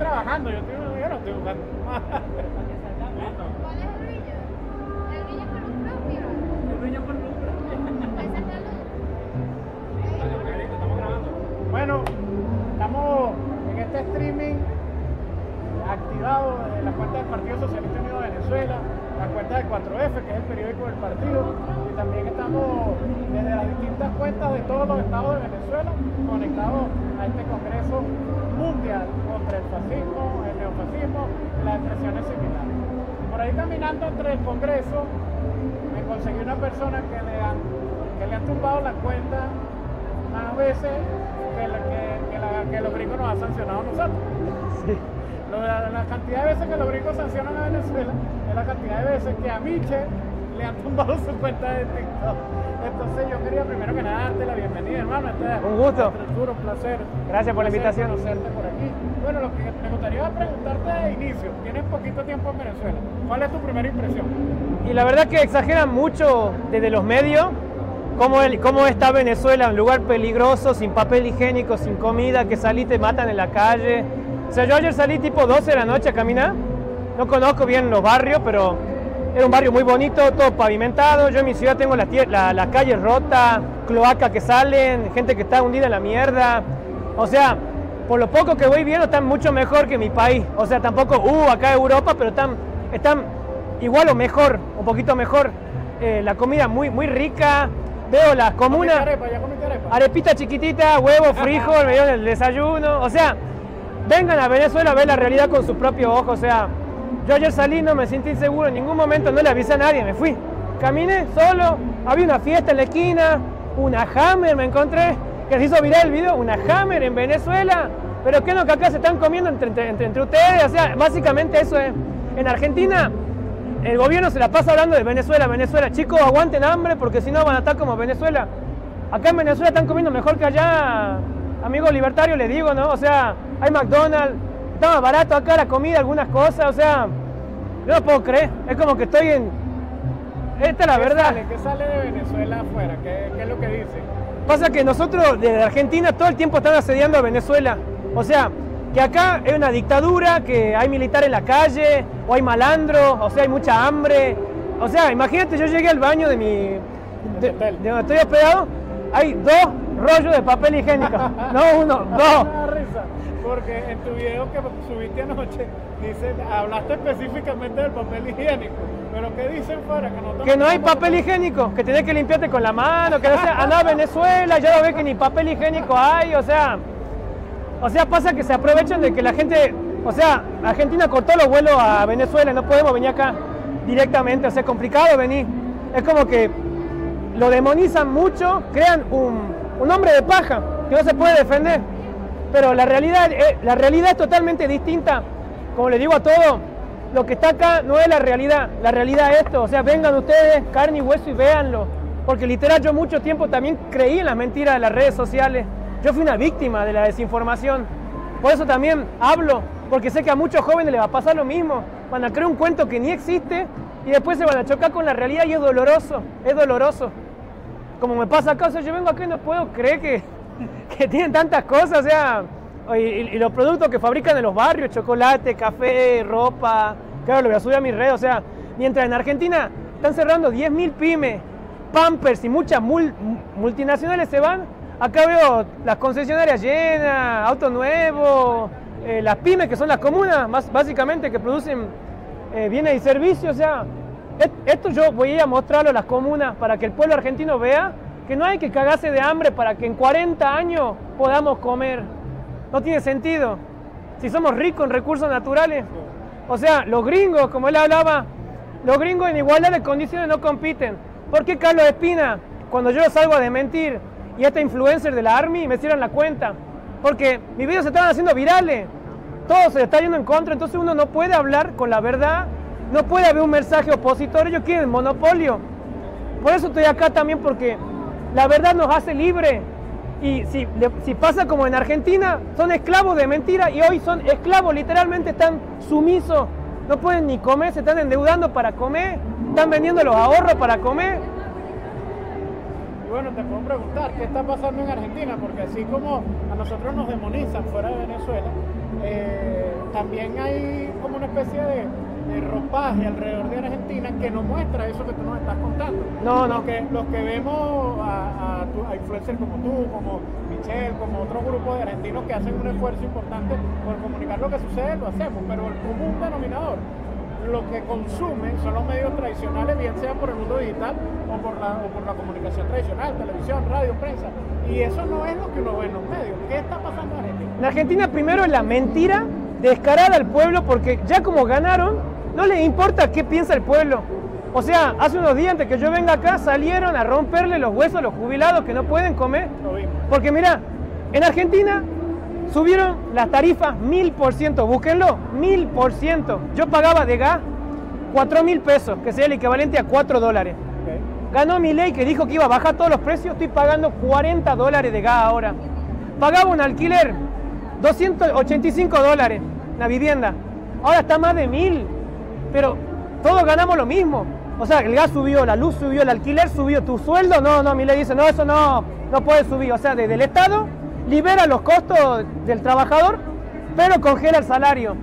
trabajando, yo, estoy, yo no estoy jugando. ¿Cuál es el brillo? El brillo con luz propia. El brillo con luz. La grabando. Bueno, estamos en este streaming activado de la cuenta del Partido Socialista Unido de Venezuela, la cuenta de 4F, que es el periódico del partido, y también estamos desde de todos los estados de Venezuela conectados a este Congreso Mundial contra el fascismo, el neofascismo, las expresiones similares. Por ahí caminando entre el Congreso, me conseguí una persona que le han, que le han tumbado la cuenta más veces que, la- que- que la- que los gringos nos han sancionado a nosotros. Lo- La, la cantidad de veces que los gringos sancionan a Venezuela es la cantidad de veces que a Miche le han tumbado su cuenta de TikTok. Entonces yo quería primero que nada darte la bienvenida, hermano. Este es Un gusto. tour, un placer. Gracias por la Un placer invitación. conocerte por aquí. Bueno, lo que me gustaría preguntarte de inicio, tienes poquito tiempo en Venezuela. ¿Cuál es tu primera impresión? Y la verdad que exageran mucho desde los medios cómo, el, cómo está Venezuela, un lugar peligroso, sin papel higiénico, sin comida, que salí te matan en la calle. O sea, yo ayer salí tipo 12 de la noche a caminar. No conozco bien los barrios, pero era un barrio muy bonito, todo pavimentado. Yo en mi ciudad tengo la, tie- la, la calle rota, cloaca que salen, gente que está hundida en la mierda. O sea, por lo poco que voy viendo, están mucho mejor que mi país. O sea, tampoco, uh, acá Europa, pero están, están igual o mejor, un poquito mejor. Eh, la comida muy, muy rica. Veo las ¿Comiste comunas, arepa? ¿Ya comiste arepa? arepita chiquitita, huevo, frijol, me el desayuno. O sea, vengan a Venezuela a ver la realidad con sus propios ojos. O sea, yo ayer salí, no me sentí inseguro, en ningún momento no le avisé a nadie, me fui. Caminé solo, había una fiesta en la esquina, una Hammer me encontré, que se hizo viral el video, una Hammer en Venezuela. Pero ¿qué es lo que acá se están comiendo entre, entre- entre- ustedes? O sea, básicamente eso es. En Argentina, el gobierno se la pasa hablando de Venezuela, Venezuela. Chicos, aguanten hambre porque si no van a estar como Venezuela. Acá en Venezuela están comiendo mejor que allá, amigo libertario, les digo, ¿no? O sea, hay McDonald's, más barato acá la comida, algunas cosas, o sea, yo no puedo creer. Es como que estoy en. Esta es la ¿Qué verdad. sale? ¿Qué sale de Venezuela afuera? ¿Qué, qué es lo que dicen? Pasa que nosotros desde Argentina todo el tiempo están asediando a Venezuela. O sea, que acá hay una dictadura, que hay militar en la calle, o hay malandros, o sea, hay mucha hambre. O sea, imagínate, yo llegué al baño de mi. de, de donde estoy hospedado, hay dos rollos de papel higiénico. no uno, dos. Porque en tu video que subiste anoche, dice, hablaste específicamente del papel higiénico. Pero ¿qué dicen fuera? Que no, Que no hay papel higiénico, que tenés que limpiarte con la mano, que no sea, anda a Venezuela, ya lo ve que ni papel higiénico hay, o sea, o sea, pasa que se aprovechan de que la gente, o sea, Argentina cortó los vuelos a Venezuela, no podemos venir acá directamente, o sea, es complicado venir. Es como que lo demonizan mucho, crean un, un hombre de paja que no se puede defender. Pero la realidad, eh, la realidad es totalmente distinta. Como le digo a todos, lo que está acá no es la realidad. La realidad es esto. O sea, vengan ustedes, carne y hueso y véanlo. Porque literal yo mucho tiempo también creí en las mentiras de las redes sociales. Yo fui una víctima de la desinformación. Por eso también hablo, porque sé que a muchos jóvenes les va a pasar lo mismo. Van a creer un cuento que ni existe y después se van a chocar con la realidad y es doloroso, es doloroso. Como me pasa acá, o sea, yo vengo acá y no puedo creer que, que tienen tantas cosas, o sea, y, los productos que fabrican en los barrios, chocolate, café, ropa, claro, lo voy a subir a mi red, o sea, mientras en Argentina están cerrando 10.000 pymes, Pampers y muchas mul- multinacionales se van, acá veo las concesionarias llenas, autos nuevos, eh, las pymes que son las comunas, más básicamente que producen eh, bienes y servicios, o sea, esto yo voy a mostrarlo a las comunas para que el pueblo argentino vea que no hay que cagarse de hambre para que en 40 años podamos comer. No tiene sentido. Si somos ricos en recursos naturales. O sea, los gringos, como él hablaba, los gringos en igualdad de condiciones no compiten. ¿Por qué Carlos Espina, cuando yo salgo a desmentir y esta influencer de la Army me cierran la cuenta? Porque mis videos se estaban haciendo virales. Todo se está yendo en contra, entonces uno no puede hablar con la verdad, no puede haber un mensaje opositor, ellos quieren monopolio. Por eso estoy acá también, porque la verdad nos hace libre. Y si, pasa como en Argentina, son esclavos de mentira y hoy son esclavos, literalmente están sumisos, no pueden ni comer, se están endeudando para comer, están vendiendo los ahorros para comer. Y bueno, te puedo preguntar, ¿qué está pasando en Argentina? Porque así como a nosotros nos demonizan fuera de Venezuela, eh, también hay como una especie de, de ropaje alrededor de Argentina que no muestra eso que tú nos estás contando. No, no. Los que, los que vemos a, a, tu- a influencers como tú, como Michelle, como otro grupo de argentinos que hacen un esfuerzo importante por comunicar lo que sucede, lo hacemos, pero el común denominador, lo que consumen son los medios tradicionales, bien sea por el mundo digital o por la, o por la comunicación tradicional, televisión, radio, prensa. Y eso no es lo que uno ve en los medios. ¿Qué está pasando en Argentina? En Argentina primero es la mentira descarada al pueblo porque ya como ganaron, no les importa qué piensa el pueblo. O sea, hace unos días antes que yo venga acá salieron a romperle los huesos a los jubilados que no pueden comer. Porque mira, en Argentina subieron las tarifas mil por ciento, búsquenlo, mil por ciento. Yo pagaba de gas cuatro mil pesos, que sería el equivalente a 4 dólares. Ganó mi ley que dijo que iba a bajar todos los precios, estoy pagando 40 dólares de gas ahora. Pagaba un alquiler 285 dólares, la vivienda. Ahora está más de mil, pero todos ganamos lo mismo. O sea, el gas subió, la luz subió, el alquiler subió, tu sueldo, no, no, mi ley dice, no, eso no, no puede subir. O sea, desde el Estado libera los costos del trabajador, pero congela el salario.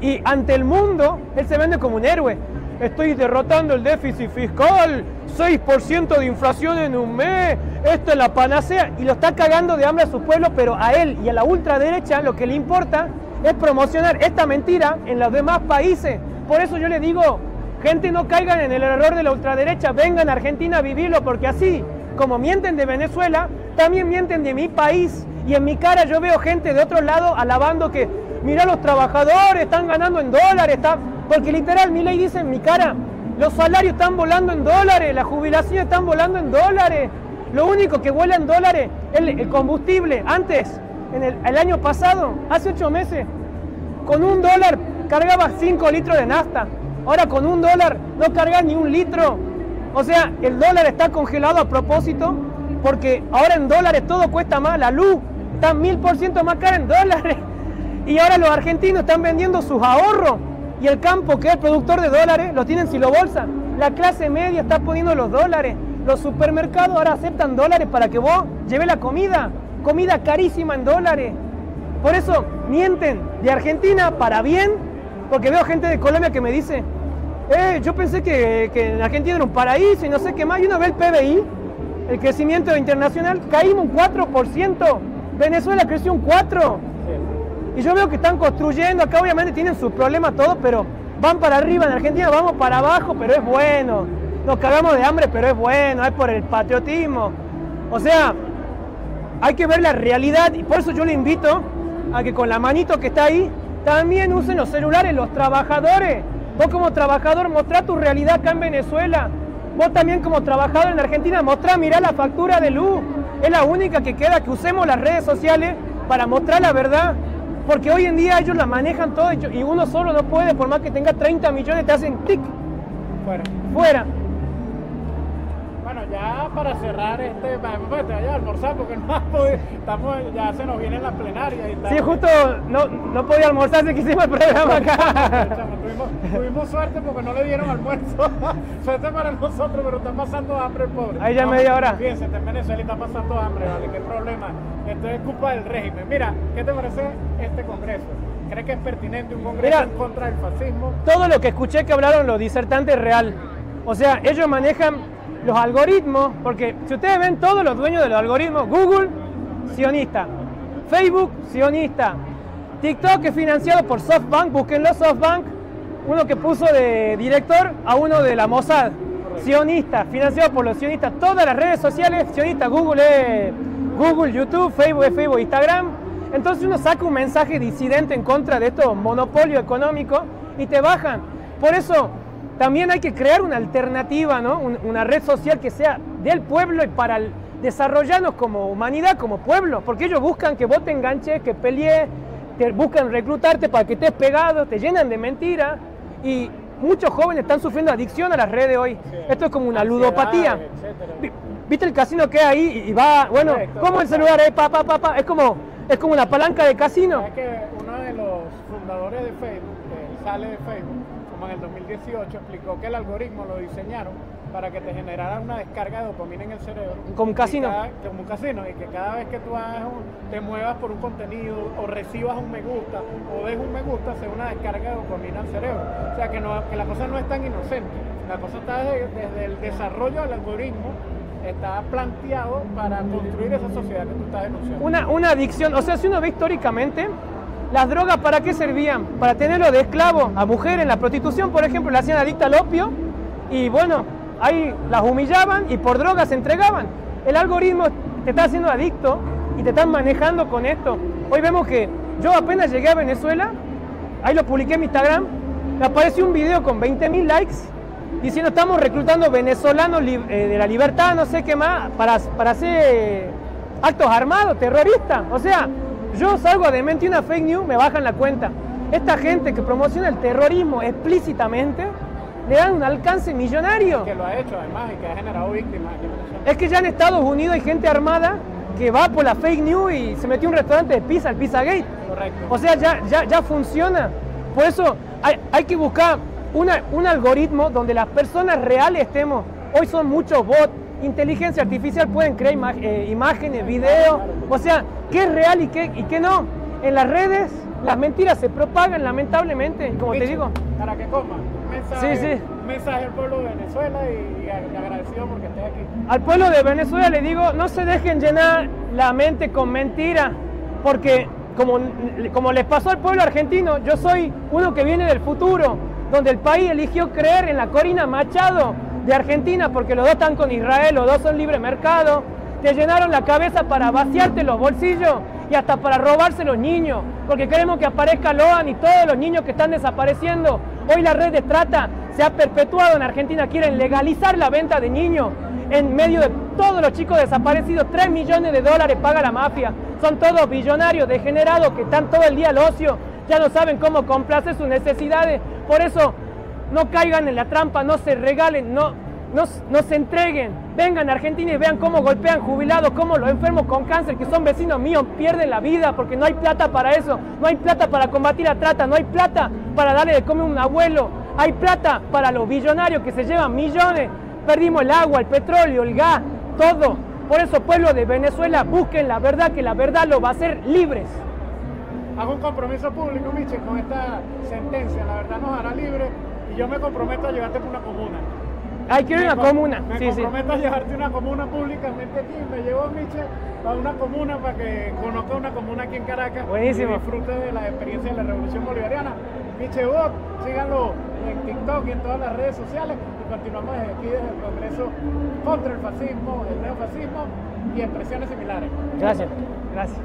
Y ante el mundo, él se vende como un héroe. Estoy derrotando el déficit fiscal, 6% de inflación en un mes, esto es la panacea. Y lo está cagando de hambre a su pueblo, pero a él y a la ultraderecha lo que le importa es promocionar esta mentira en los demás países. Por eso yo le digo, gente no caigan en el error de la ultraderecha, vengan a Argentina a vivirlo, porque así como mienten de Venezuela, también mienten de mi país. Y en mi cara yo veo gente de otro lado alabando que, mira los trabajadores, están ganando en dólares, porque literal mi ley dice en mi cara, los salarios están volando en dólares, las jubilaciones están volando en dólares. Lo único que vuela en dólares es el, combustible. Antes, en el año pasado, hace ocho meses, con un dólar cargaba 5 litros de nafta. Ahora con un dólar no cargas ni un litro. O sea, el dólar está congelado a propósito porque ahora en dólares todo cuesta más. La luz está mil por ciento más cara en dólares. Y ahora los argentinos están vendiendo sus ahorros. Y el campo, que es productor de dólares, lo tienen silo bolsa. La clase media está poniendo los dólares. Los supermercados ahora aceptan dólares para que vos lleves la comida. Comida carísima en dólares. Por eso mienten de Argentina para bien, porque veo gente de Colombia que me dice, eh, yo pensé que, que en Argentina era un paraíso y no sé qué más, y uno ve el PBI, el crecimiento internacional, caímos un 4%, Venezuela creció un 4%, y yo veo que están construyendo, acá obviamente tienen sus problemas todos, pero van para arriba, en Argentina vamos para abajo, pero es bueno, nos cagamos de hambre, pero es bueno, es por el patriotismo, o sea, hay que ver la realidad y por eso yo le invito a que con la manito que está ahí también usen los celulares los trabajadores. Vos como trabajador mostrá tu realidad acá en Venezuela. Vos también como trabajador en Argentina mostrá, mirá la factura de luz. Es la única que queda que usemos las redes sociales para mostrar la verdad. Porque hoy en día ellos la manejan todo y uno solo no puede, por más que tenga 30 millones, te hacen tic, Fuera. fuera. Ya para cerrar este, vamos a almorzar porque no estamos, ya se nos viene la plenaria y tal. Sí, justo no, no podía almorzar si quisimos el programa acá. Tuvimos, tuvimos suerte porque no le dieron almuerzo. suerte para nosotros, pero está pasando hambre el pobre. Ahí ya media hora. Fíjense, está en Venezuela y está pasando hambre, ¿vale? ¿Qué problema? Esto es culpa del régimen. Mira, ¿qué te parece este congreso? ¿Crees que es pertinente un congreso Mira. en contra del fascismo? todo lo que escuché que hablaron los disertantes es real. O sea, ellos manejan los algoritmos, porque si ustedes ven todos los dueños de los algoritmos, Google, sionista, Facebook, sionista, TikTok es financiado por SoftBank, búsquenlo SoftBank, uno que puso de director a uno de la Mossad, sionista, financiado por los sionistas, todas las redes sociales, sionistas, Google es Google, YouTube, Facebook es Facebook, Instagram, entonces uno saca un mensaje disidente en contra de estos monopolios económicos y te bajan. Por eso también hay que crear una alternativa, ¿no? Un- una red social que sea del pueblo y para el- desarrollarnos como humanidad, como pueblo, porque ellos buscan que vos te enganches, que pelees, te buscan reclutarte para que estés pegado, te llenan de mentiras y muchos jóvenes están sufriendo adicción a las redes hoy. Sí. Esto es como una ludopatía. ¿Viste el casino que hay ahí y va, bueno, Correcto, como el celular es pa, pa, pa, pa? Es como, es como una palanca de casino. ¿Sabes que uno de los fundadores de Facebook, que sale de Facebook, como en el 2018, explicó que el algoritmo lo diseñaron para que te generara una descarga de dopamina en el cerebro. Como un casino. cada- como un casino. Y que cada vez que tú hagas un- te muevas por un contenido o recibas un me gusta o des un me gusta, sea una descarga de dopamina al cerebro. O sea que, no, que la cosa no es tan inocente. La cosa está desde, desde el desarrollo del algoritmo, está planteado para construir esa sociedad que tú estás denunciando. Una, una adicción, o sea, si uno ve históricamente, las drogas para qué servían? Para tenerlo de esclavo a mujeres en la prostitución, por ejemplo, la hacían adicta al opio y bueno, ahí las humillaban y por drogas se entregaban. El algoritmo te está haciendo adicto y te están manejando con esto. Hoy vemos que yo apenas llegué a Venezuela, ahí lo publiqué en mi Instagram, me apareció un video con 20 mil likes diciendo estamos reclutando venezolanos eh, de la libertad, no sé qué más, para, para hacer actos armados, terroristas. O sea, yo salgo a desmentir una fake news, me bajan la cuenta. Esta gente que promociona el terrorismo explícitamente, le dan un alcance millonario. Que lo ha hecho además y que ha generado víctimas. Es que ya en Estados Unidos hay gente armada que va por la fake news y se metió a un restaurante de pizza, el Pizza Gate. Correcto. O sea, ya, ya, ya funciona. Por eso hay, hay que buscar una- un algoritmo donde las personas reales estemos. Hoy son muchos bots. Inteligencia artificial pueden crear ima- eh, imágenes, videos. O sea, ¿qué es real y qué, y qué no? En las redes las mentiras se propagan lamentablemente. Como te digo, Para que coma. Un mensaje, Sí, mensaje al pueblo de Venezuela y, y ag- agradecido porque estés aquí. Al pueblo de Venezuela le digo, no se dejen llenar la mente con mentiras, porque como, como les pasó al pueblo argentino, yo soy uno que viene del futuro, donde el país eligió creer en la Corina Machado de Argentina, porque los dos están con Israel, los dos son libre mercado, te llenaron la cabeza para vaciarte los bolsillos y hasta para robarse los niños, porque queremos que aparezca Loan y todos los niños que están desapareciendo. Hoy la red de trata se ha perpetuado en Argentina, quieren legalizar la venta de niños. En medio de todos los chicos desaparecidos, 3 millones de dólares paga la mafia. Son todos billonarios, degenerados, que están todo el día al ocio, ya no saben cómo complacer sus necesidades. Por eso, no caigan en la trampa, no se regalen, no, no, no se entreguen. Vengan a Argentina y vean cómo golpean jubilados, cómo los enfermos con cáncer, que son vecinos míos, pierden la vida porque no hay plata para eso. No hay plata para combatir la trata, no hay plata para darle de comer a un abuelo. Hay plata para los billonarios que se llevan millones. Perdimos el agua, el petróleo, el gas, todo. Por eso, pueblo de Venezuela, busquen la verdad, que la verdad los va a hacer libres. Hago un compromiso público, Miche, con esta sentencia. La verdad nos hará libre y yo me comprometo a llevarte por una comuna. Hay que ir a Me una com- comuna. Me Sí, sí. comprometo a llevarte a una comuna públicamente aquí. Me llevo a Miche para una comuna para que conozca una comuna aquí en Caracas. Buenísimo. Y disfrute de la experiencia de la revolución bolivariana. Miche Bot, síganlo en TikTok y en todas las redes sociales. Y continuamos desde aquí, desde el Congreso contra el fascismo, el neofascismo y expresiones similares. Gracias, gracias.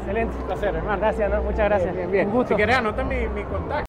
Excelente. Un placer, hermano. Gracias, ¿no? Muchas gracias. Bien, bien, bien. Un gusto. Si quieres, anota mi, mi contacto.